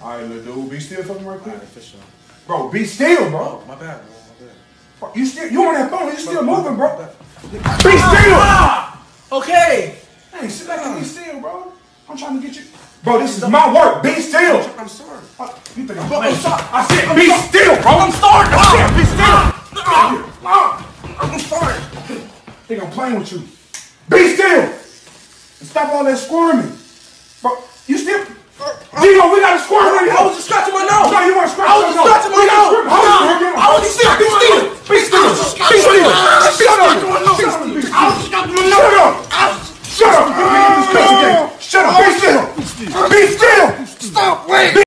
All right, little dude, be still fucking right quick. Alright, for sure. Bro, be still, bro. Oh, my bad, bro. My bad. Bro, You still, you on that phone? You still moving, My bro? Be still. Ah! Okay. Hey, sit back and be ah. still, bro. I'm trying to get you. Bro, this is my work. Be still. I'm sorry. Uh, You think I'm Bro? I'm sorry. I said be ah! still, bro. I'm starting. I said be still. I'm sorry. Think I'm playing with you. Be still. And stop all that squirming. Bro, you still. Dino, we got a squirrel in here. I was just scratching my nose. No, you weren't scratching. I was just scratching my nose. I was just still. Be still. Be still. Be still. Shut up. I was scratching my nose. Shut up. Shut up. Shut up. Be still. Be still. Stop. Wait.